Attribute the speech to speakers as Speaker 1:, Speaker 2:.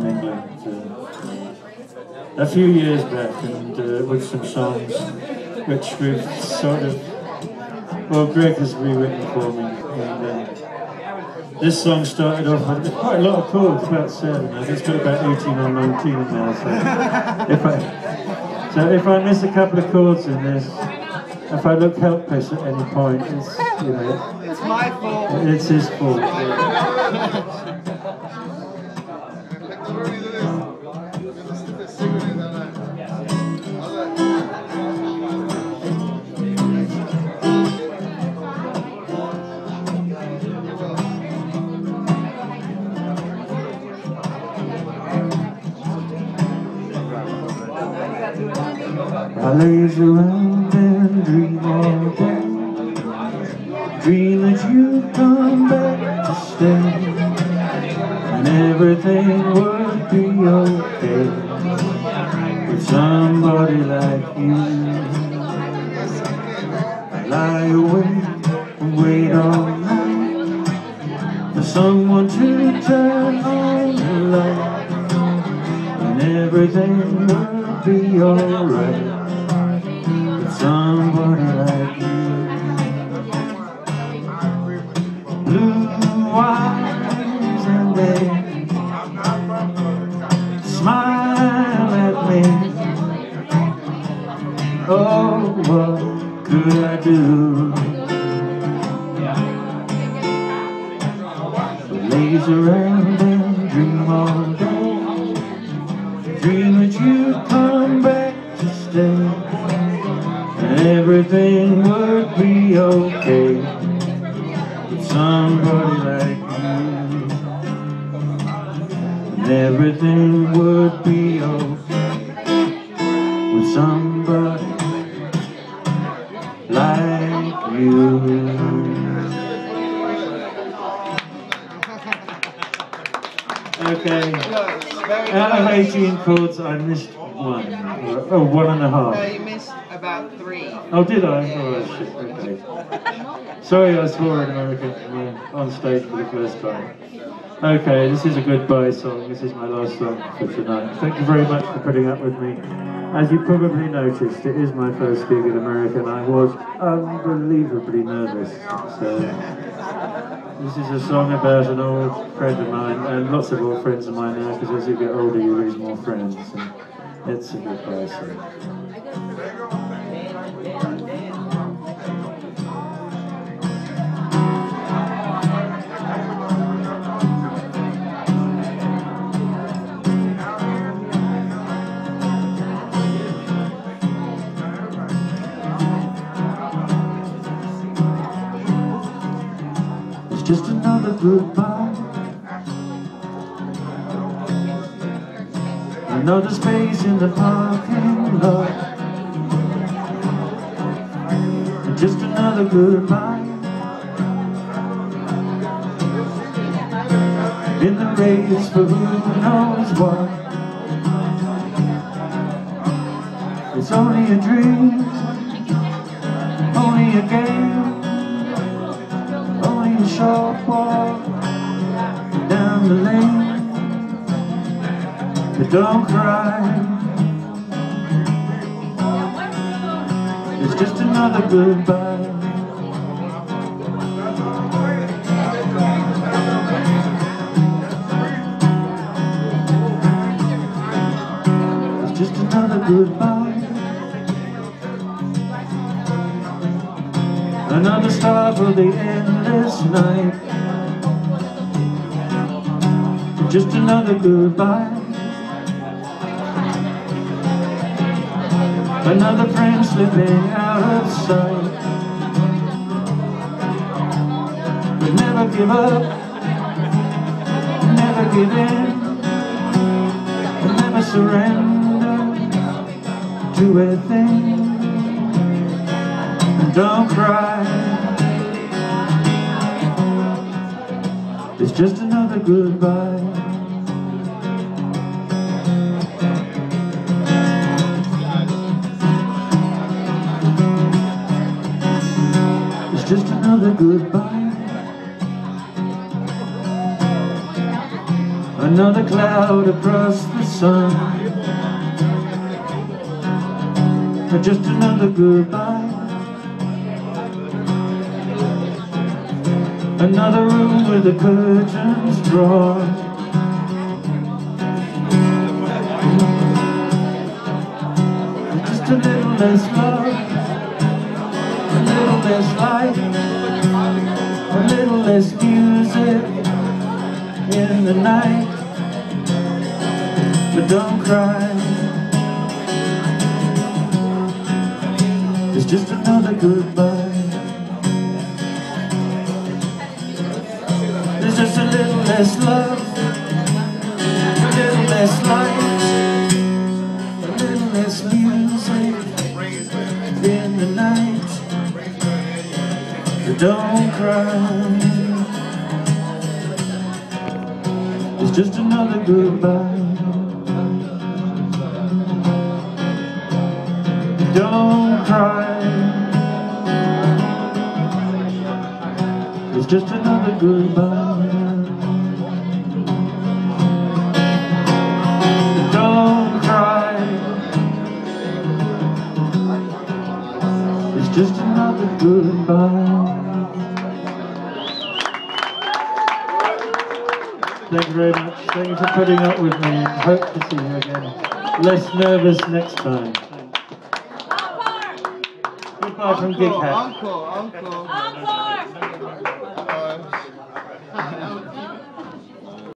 Speaker 1: in England uh, a few years back, and uh, with some songs which we've sort of, well, Greg has rewritten for me. And, uh, this song started off with quite a lot of chords, about seven. I think it's got about 18 or 19 now. So if I, so if I miss a couple of chords in this, if I look helpless at any point, it's, you know...
Speaker 2: It's my fault.
Speaker 1: It's his fault. Lays around and dream all day Dream that you come back to stay. And everything would be okay With somebody like you. I lie awake and wait all night For someone to turn on the light. And everything would be alright somebody like you. Blue eyes and they smile at me. Oh, what could I do? Around and dream all day everything would be okay With somebody like you And everything would be okay With somebody like you Okay. Out of 18 chords, I missed one. Oh, one and a half.
Speaker 2: About three.
Speaker 1: Oh, did I? Oh, shit, okay. Sorry I swore in American on stage for the first time. Okay, this is a goodbye song. This is my last song for tonight. Thank you very much for putting up with me. As you probably noticed, it is my first gig in America and I was unbelievably nervous. So, this is a song about an old friend of mine, and lots of old friends of mine now, because as you get older you lose more friends. And it's a goodbye song. Just another goodbye. Another space in the parking lot. Just another goodbye. In the race for who knows what. It's only a dream. Only a game short walk down the lane. But don't cry. It's just another goodbye. It's just another goodbye Another star for the endless night. Just another goodbye. Another friend slipping out of sight. But never give up. Never give in. Never surrender to a thing don't cry. It's just another goodbye. It's just another goodbye. Another cloud across the sun. Just another goodbye Another room with the curtains drawn Just a little less love A little less light A little less music In the night. But don't cry. It's just another goodbye just a little less love. A little less light. A little less music In the night. Don't cry. It's just another goodbye. Don't cry. It's just another goodbye Don't cry It's just another goodbye Thank you very much. Thank you for putting up with me. Hope to see you again. Less nervous next time. Goodbye from Gig Hat.
Speaker 2: Uncle, uncle.
Speaker 3: Encore!